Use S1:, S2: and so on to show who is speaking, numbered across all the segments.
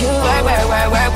S1: you work, work, work, work.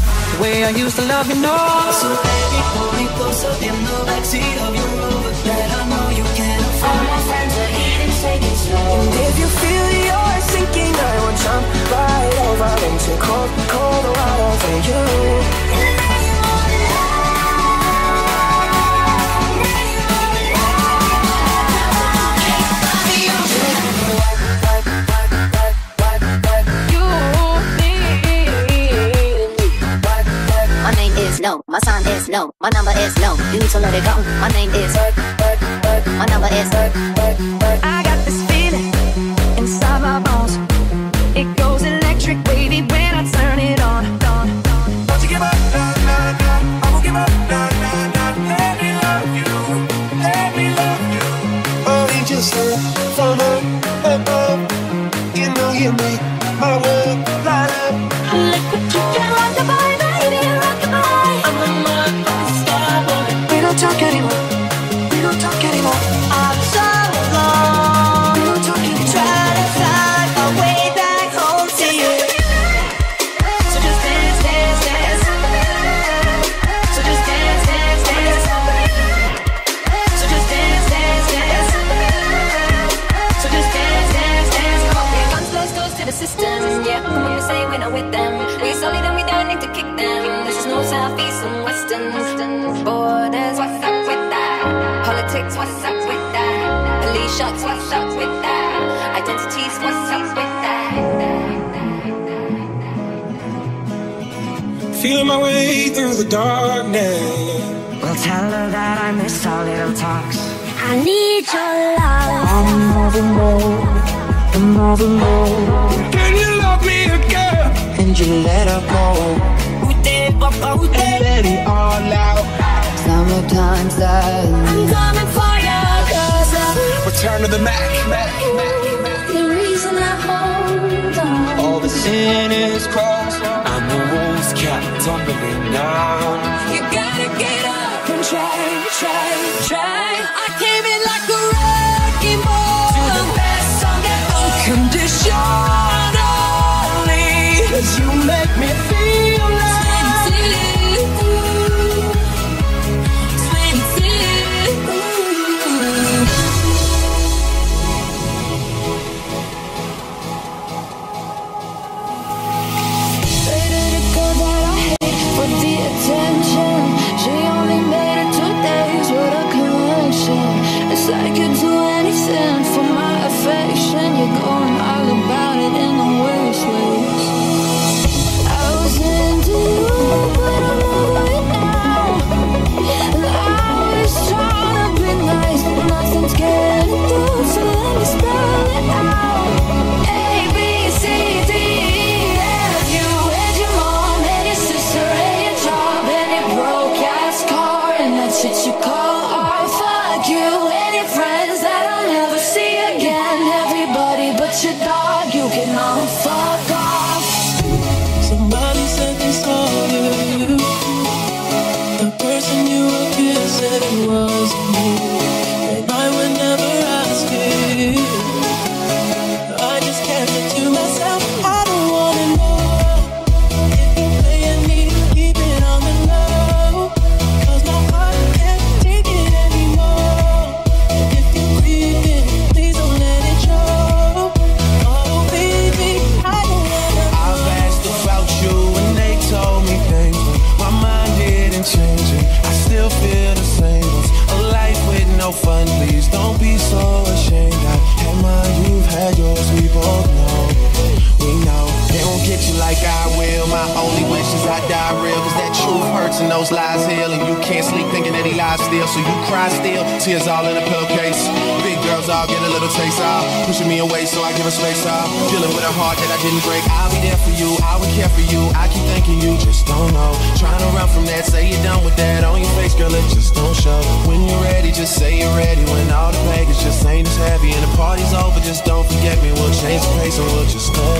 S2: way
S1: I used to love you, no.
S2: So baby, pull me closer in the backseat of your rover That I know you can afford.
S3: All my friends are eating, taking slow.
S1: And if you feel you're sinking, I will jump right over into cold, cold water for you.
S4: No, my sign is no. my number is no. You need to let it go. My name is. My number is.
S1: I
S5: darkness.
S1: Well, tell her that I miss our little talks.
S3: I need your love.
S1: I'm more than more, I'm more than more.
S5: Can you love me again?
S1: And you let her go.
S5: And let it all out.
S4: Summertime
S3: sun.
S4: I'm
S3: coming for you, cause I'm
S5: Return to the Mac. Mac, Mac, Mac.
S3: The reason I hold on.
S6: All the sin is crossed. The walls kept tumbling down.
S3: You gotta get up and try, try, try. I came in like a wrecking ball. To the best song ever
S1: Unconditionally You make me feel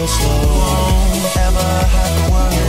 S5: slow. Won't ever have to worry.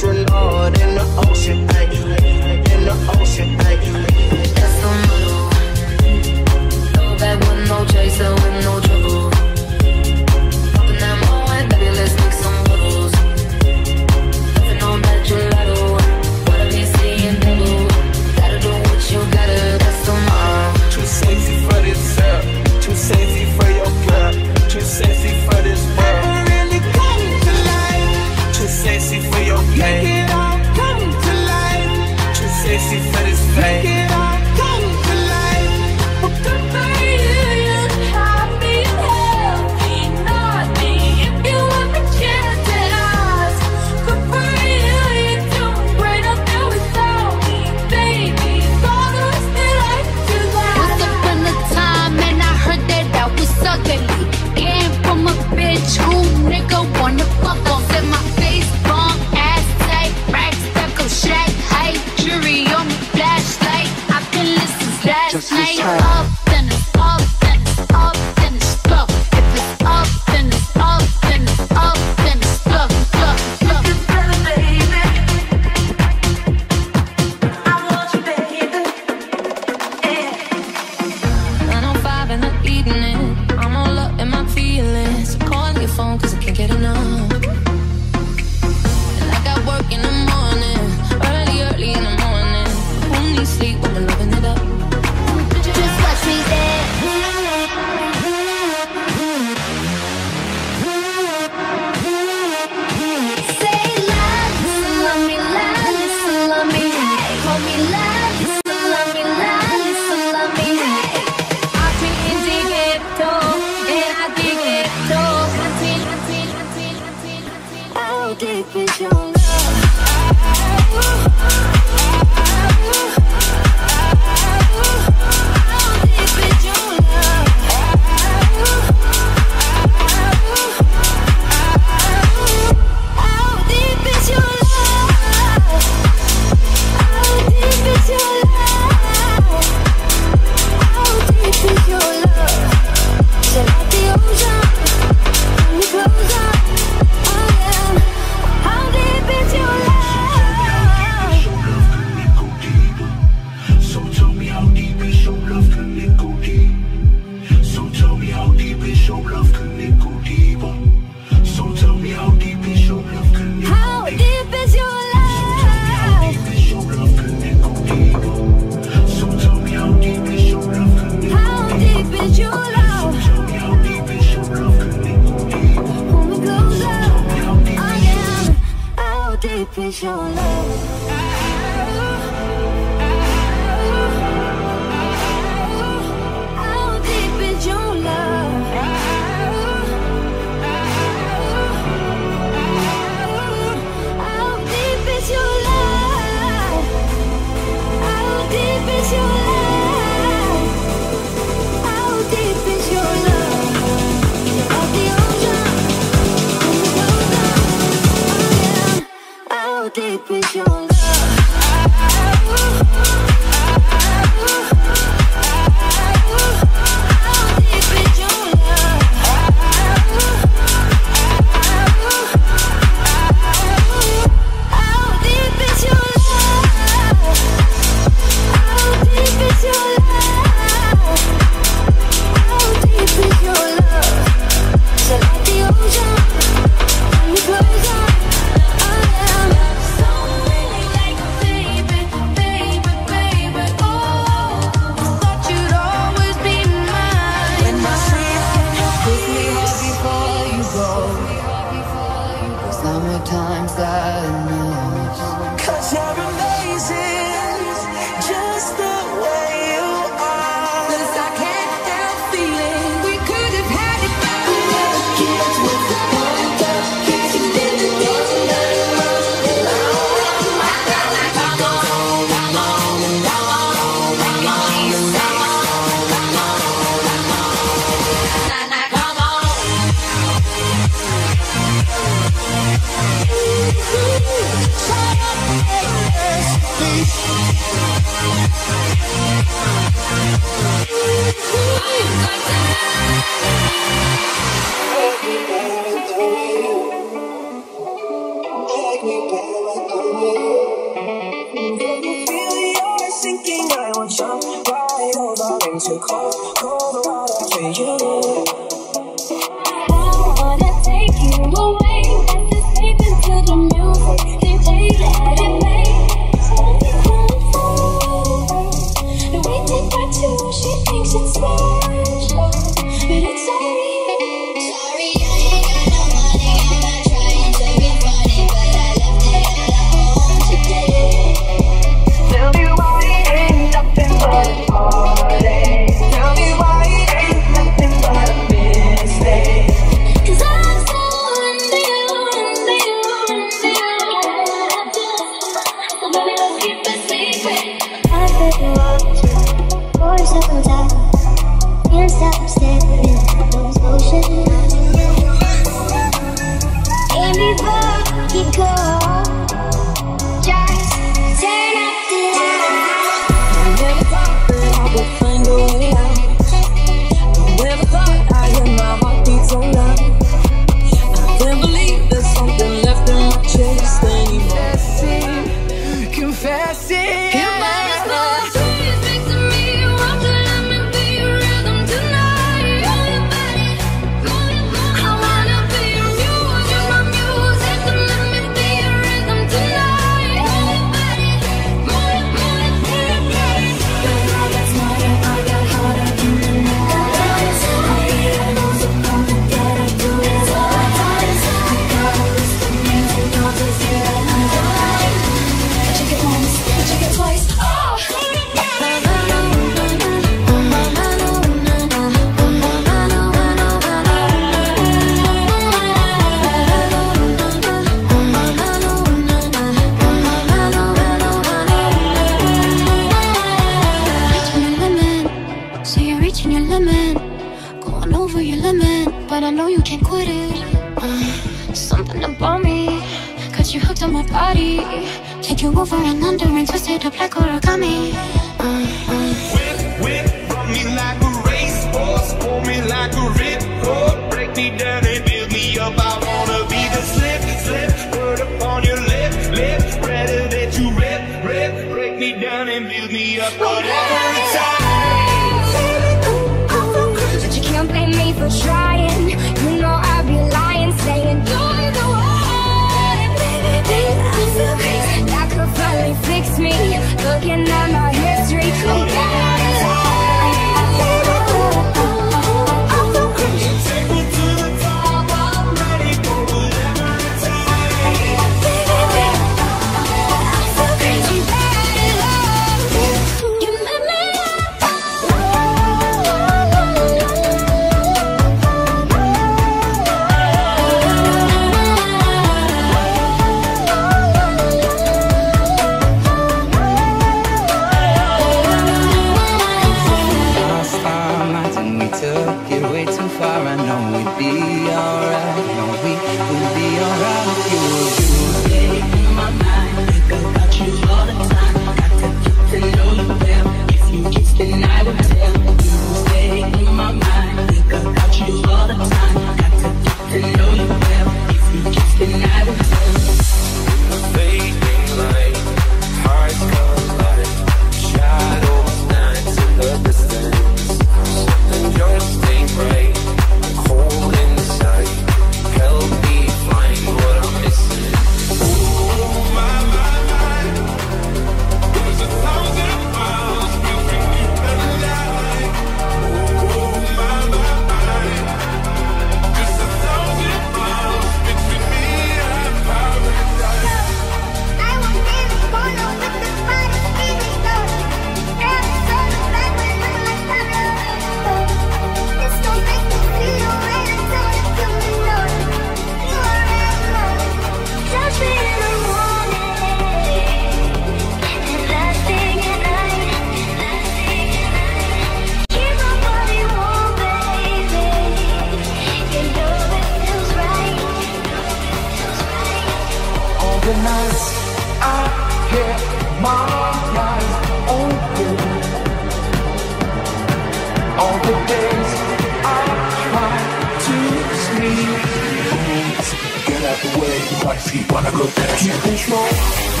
S7: If you
S3: wanna
S5: go
S8: dance, you
S1: push more.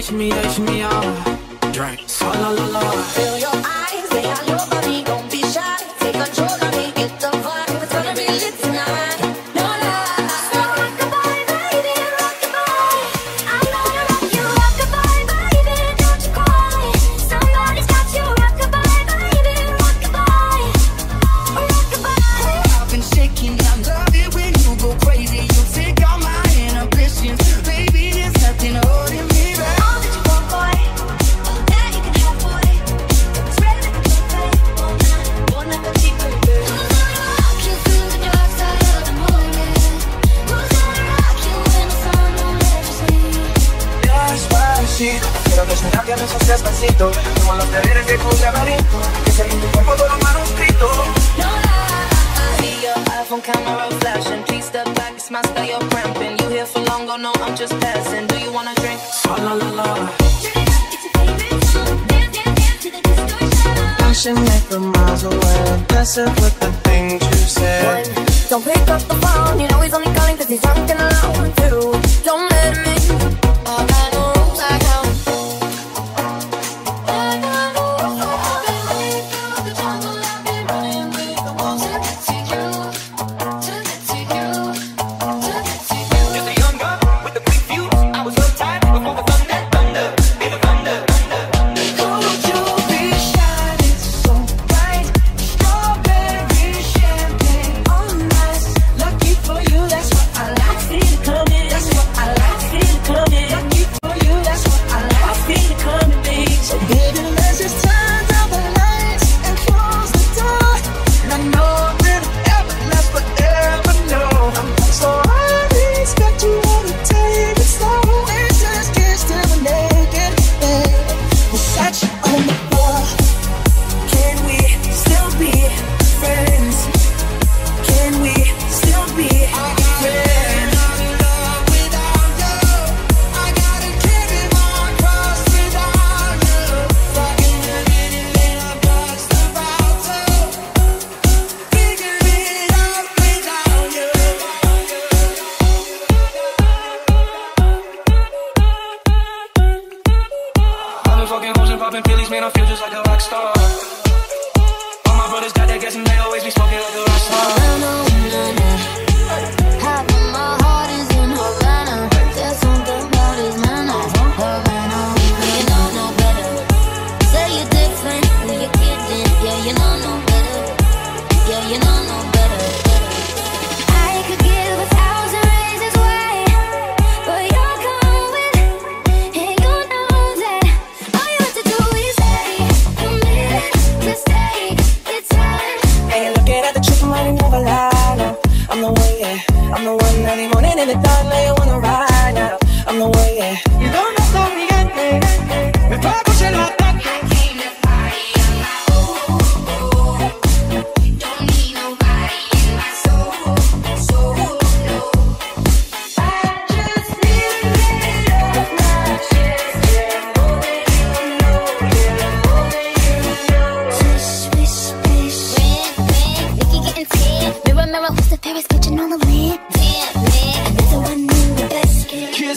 S9: Shimmy, shimmy, yeah,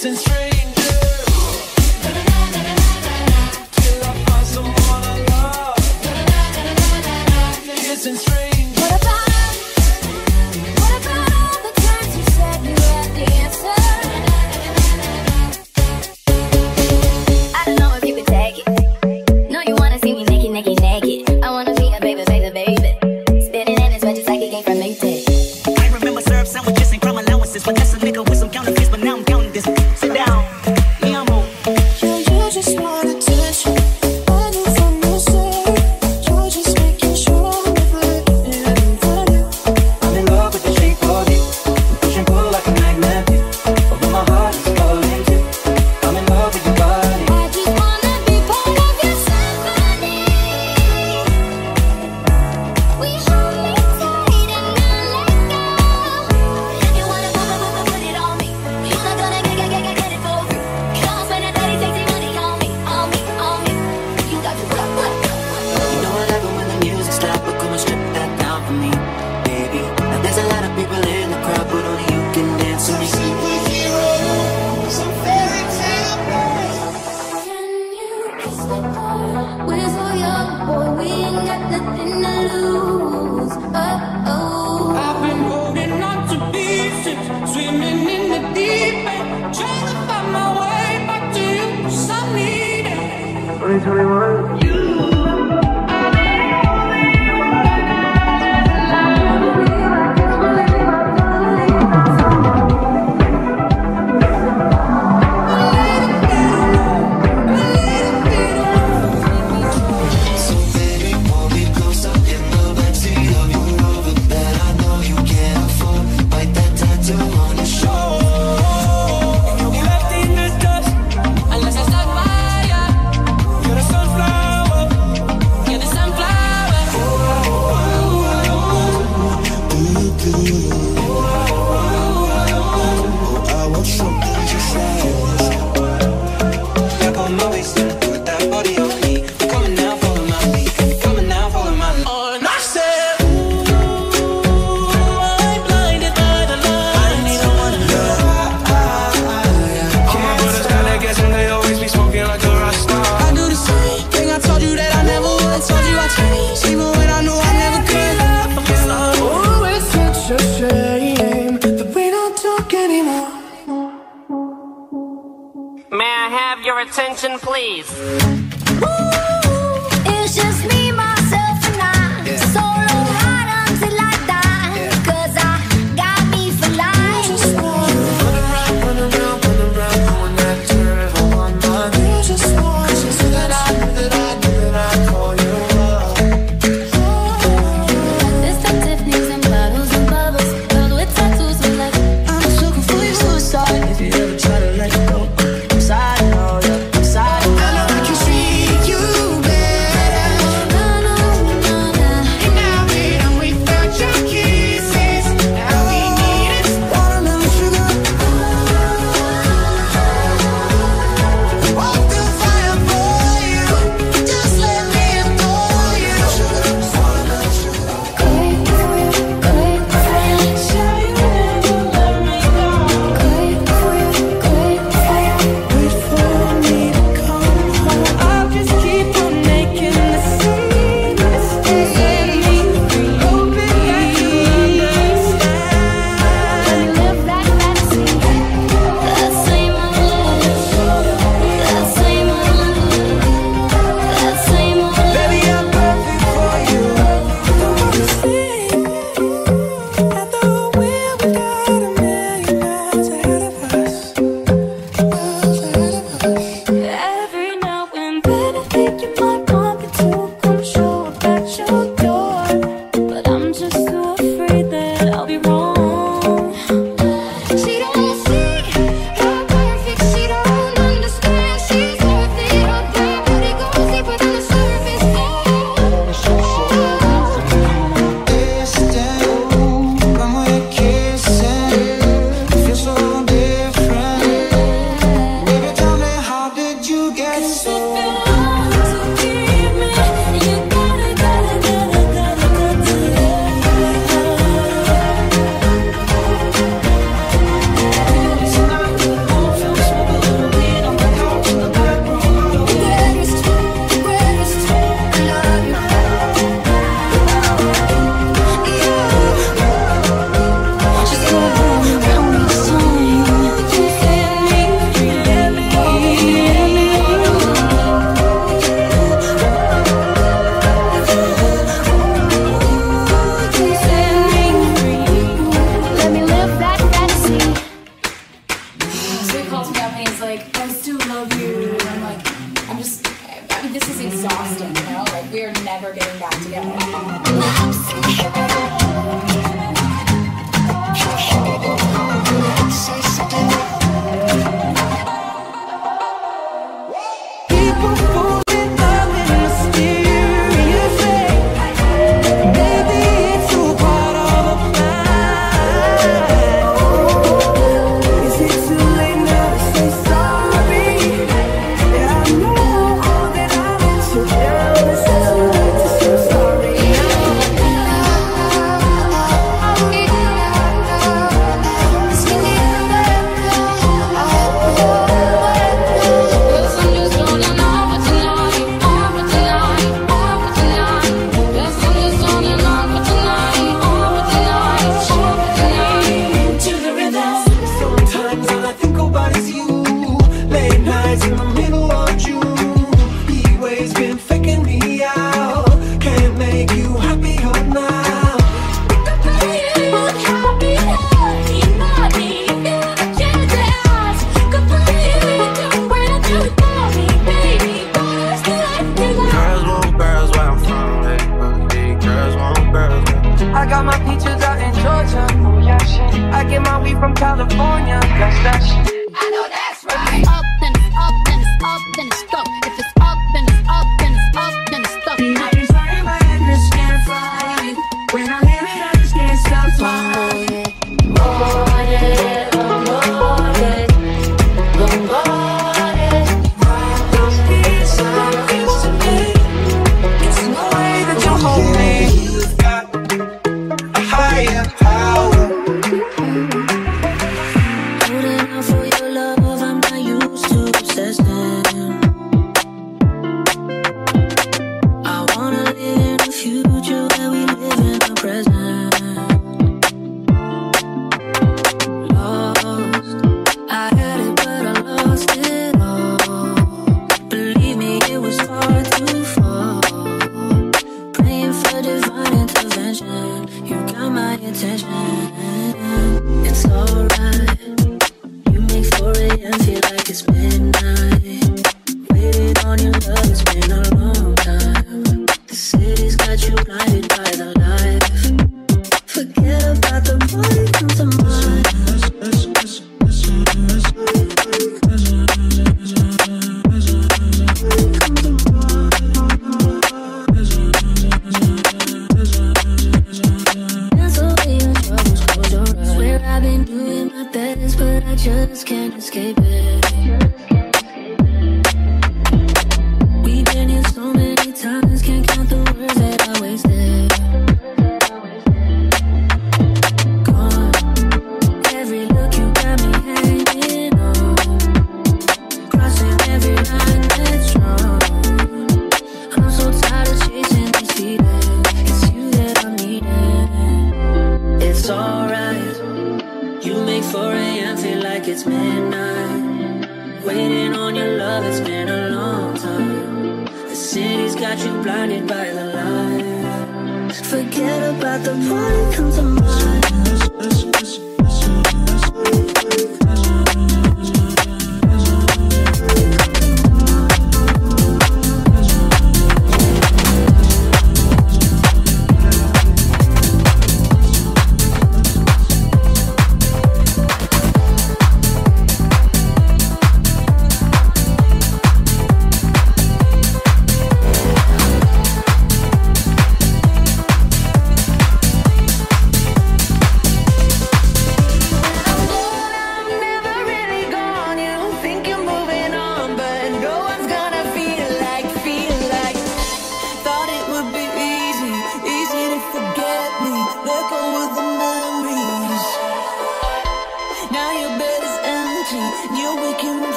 S2: Kissing strangers.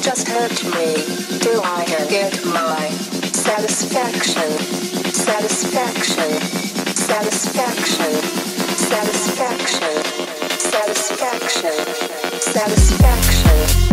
S6: just
S10: hurt me till I get my satisfaction, satisfaction, satisfaction, satisfaction, satisfaction,
S11: satisfaction. satisfaction.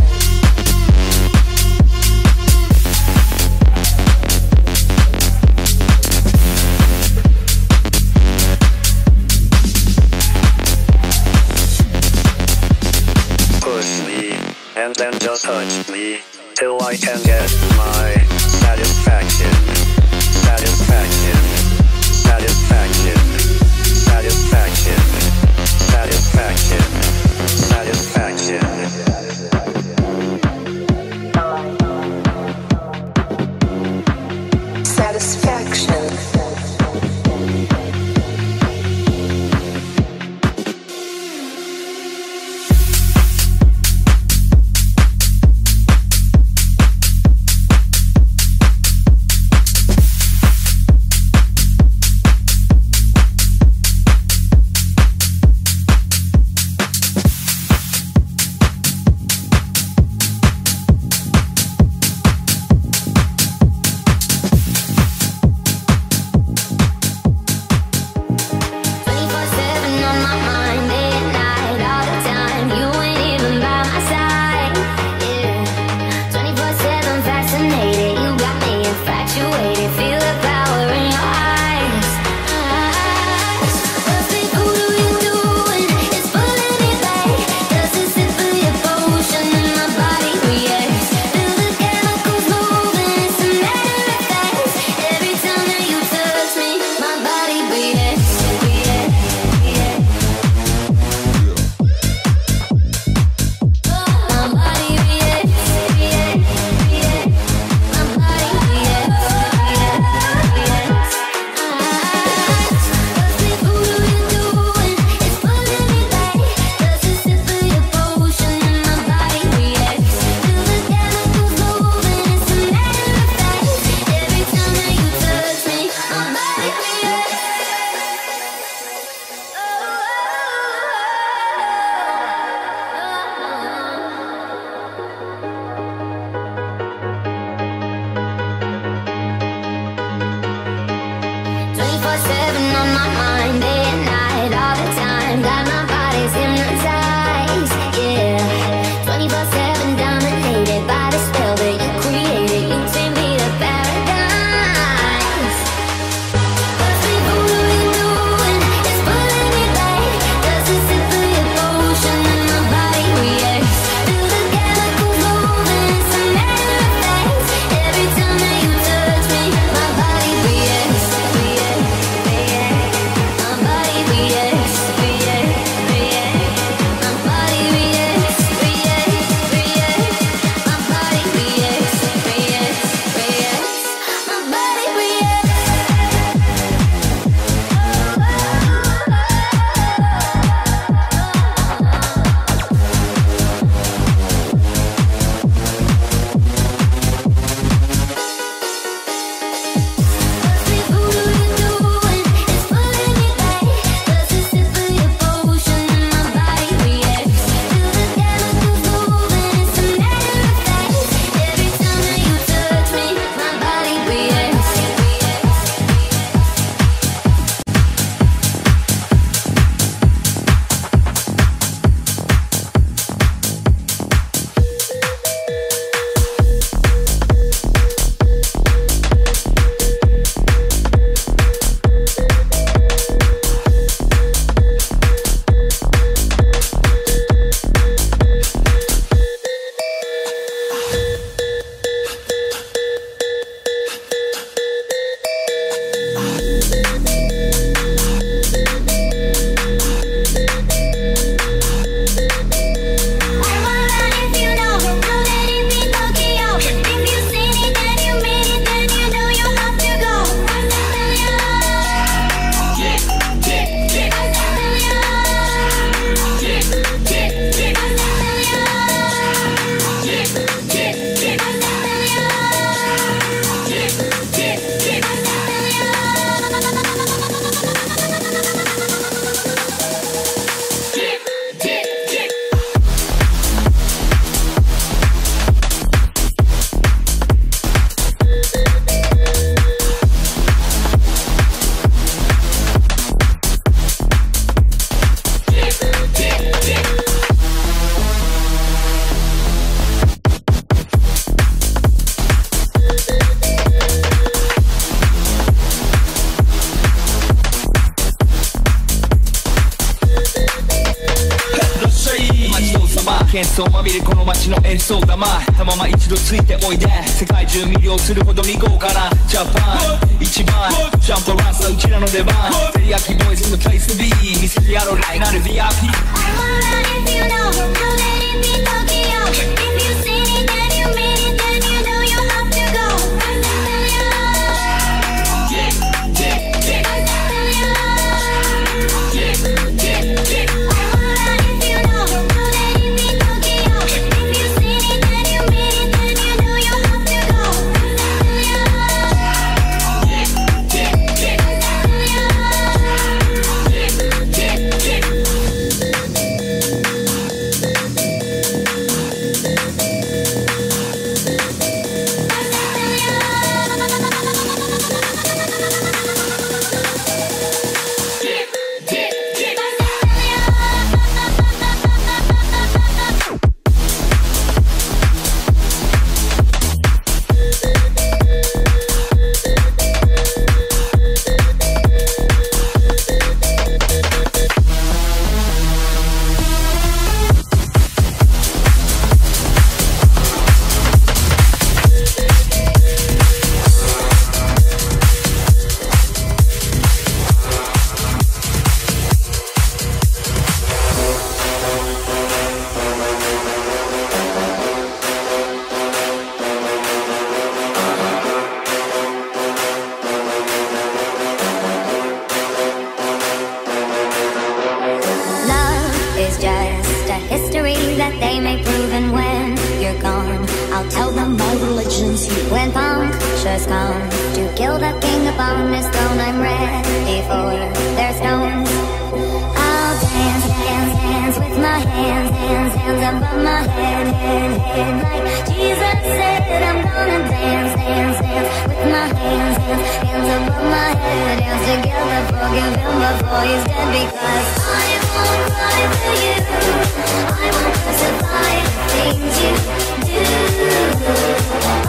S10: そ
S12: うだまたまま一度ついておいで。世界中魅了するほど
S1: 未公開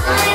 S1: I